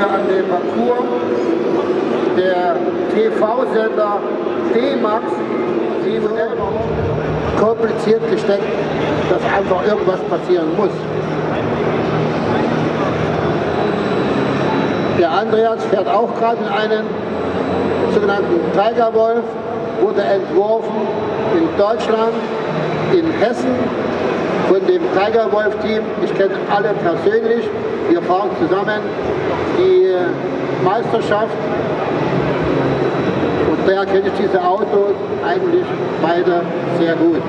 dann den Parcours. Der TV-Sender D-Max, 7 kompliziert gesteckt, dass einfach irgendwas passieren muss. Der Andreas fährt auch gerade in einen sogenannten Tiger Wolf, wurde entworfen in Deutschland, in Hessen von dem Tiger Wolf Team. Ich kenne alle persönlich. Wir fahren zusammen die Meisterschaft und daher kenne ich diese Autos eigentlich beide sehr gut.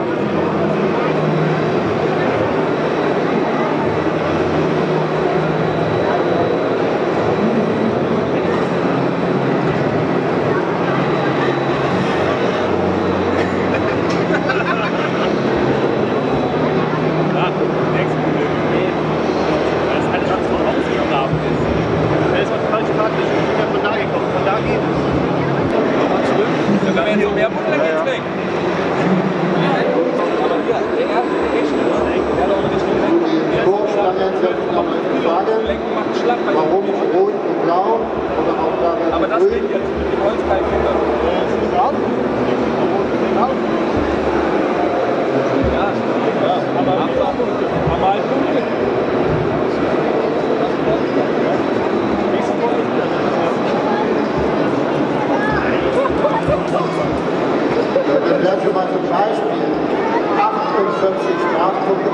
Aber das grün? geht jetzt mit dem Holzbalken. Ja, ja, aber aber halt Punkte. Dann wären schon mal zum Beispiel 48 Strafpunkte